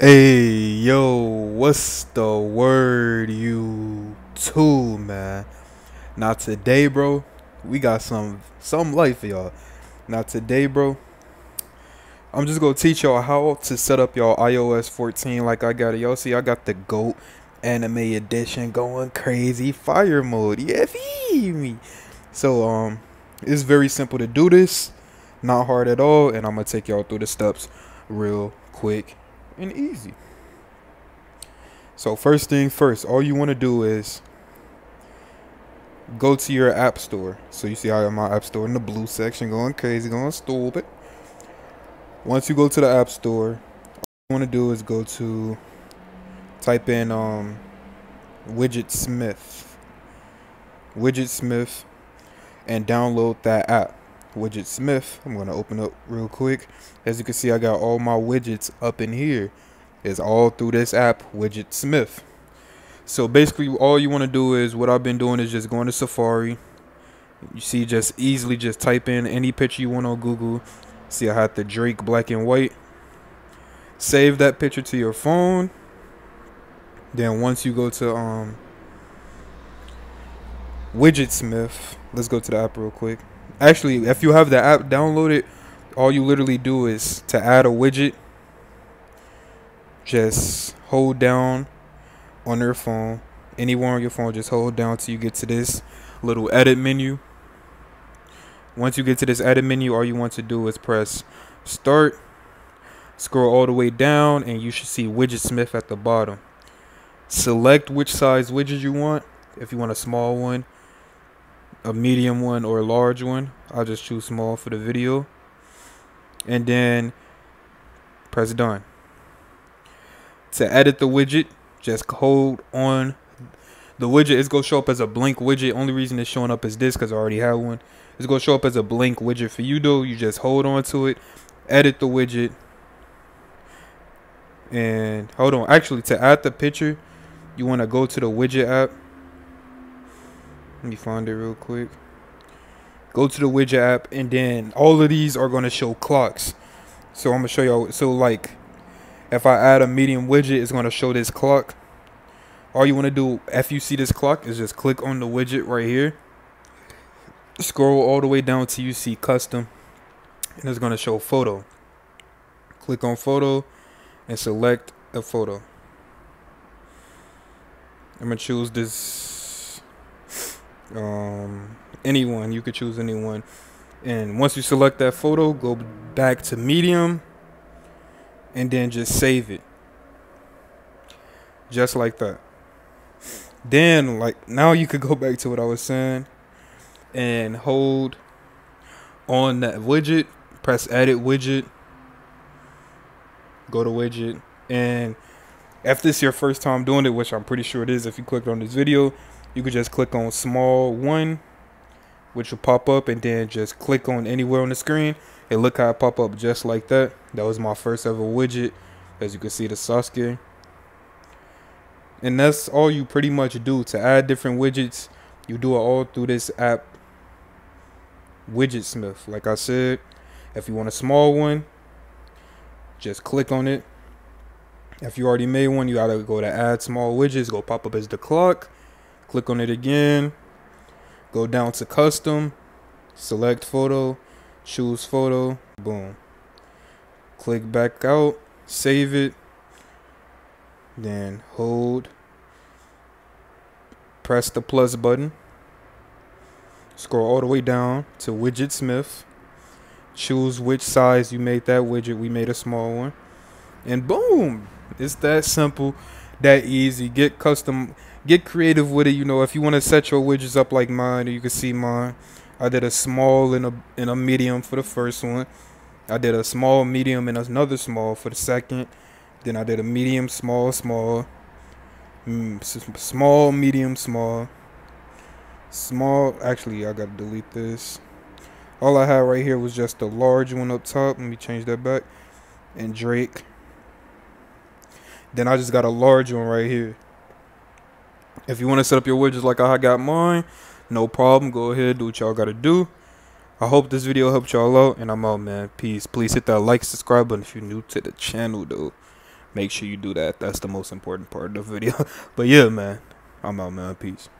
Hey, yo, what's the word, you two, man? Now today, bro, we got some some life for y'all. Now today, bro, I'm just gonna teach y'all how to set up y'all iOS 14 like I got it. Y'all see, I got the GOAT anime edition going crazy fire mode. Yeah, feel me. So um, it's very simple to do this, not hard at all, and I'm gonna take y'all through the steps real quick and easy. So first thing first, all you want to do is go to your app store. So you see I have my app store in the blue section going crazy, going stupid. Once you go to the app store, all you want to do is go to type in um Widgetsmith. Widget Smith and download that app. Widgetsmith. I'm going to open up real quick. As you can see, I got all my widgets up in here. It's all through this app, Widgetsmith. So basically, all you want to do is what I've been doing is just going to Safari. You see, just easily just type in any picture you want on Google. See, I had the Drake black and white. Save that picture to your phone. Then once you go to um Widgetsmith, let's go to the app real quick. Actually, if you have the app downloaded, all you literally do is to add a widget, just hold down on your phone. Anywhere on your phone, just hold down till you get to this little edit menu. Once you get to this edit menu, all you want to do is press start, scroll all the way down, and you should see Widgetsmith at the bottom. Select which size widget you want. If you want a small one, a medium one or a large one. I'll just choose small for the video. And then press done. To edit the widget, just hold on the widget. is going to show up as a blank widget. Only reason it's showing up is this because I already have one. It's going to show up as a blank widget for you though. You just hold on to it, edit the widget. And hold on. Actually, to add the picture, you want to go to the widget app let me find it real quick. Go to the widget app, and then all of these are going to show clocks. So I'm going to show y'all. So, like, if I add a medium widget, it's going to show this clock. All you want to do, if you see this clock, is just click on the widget right here. Scroll all the way down till you see custom. And it's going to show photo. Click on photo and select a photo. I'm going to choose this um, anyone. You could choose anyone. And once you select that photo, go back to medium and then just save it. Just like that. Then, like, now you could go back to what I was saying and hold on that widget, press edit widget, go to widget, and if this is your first time doing it, which I'm pretty sure it is if you clicked on this video, you could just click on small one which will pop up and then just click on anywhere on the screen and look how it pop up just like that. That was my first ever widget. As you can see the Sasuke and that's all you pretty much do to add different widgets. You do it all through this app Widgetsmith like I said if you want a small one just click on it. If you already made one you gotta go to add small widgets go pop up as the clock click on it again. Go down to custom. Select photo. Choose photo. Boom. Click back out. Save it. Then hold. Press the plus button. Scroll all the way down to Widgetsmith. Choose which size you made that widget. We made a small one. And boom! It's that simple that easy. Get custom get creative with it. You know, if you want to set your widgets up like mine, you can see mine. I did a small and a and a medium for the first one. I did a small, medium, and another small for the second. Then I did a medium, small, small, mm, small, medium, small, small. Actually, I gotta delete this. All I had right here was just the large one up top. Let me change that back. And Drake. Then I just got a large one right here. If you want to set up your widgets like I got mine, no problem. Go ahead, do what y'all got to do. I hope this video helped y'all out, and I'm out, man. Peace. Please hit that like, subscribe button if you're new to the channel, though. make sure you do that. That's the most important part of the video. but yeah, man, I'm out, man. Peace.